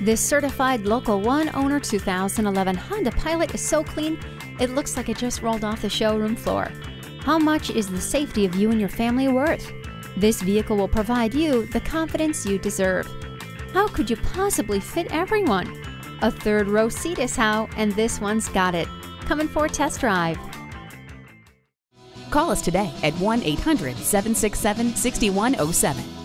This certified Local 1 owner 2011 Honda Pilot is so clean, it looks like it just rolled off the showroom floor. How much is the safety of you and your family worth? This vehicle will provide you the confidence you deserve. How could you possibly fit everyone? A third row seat is how, and this one's got it. Coming for a test drive. Call us today at 1 800 767 6107.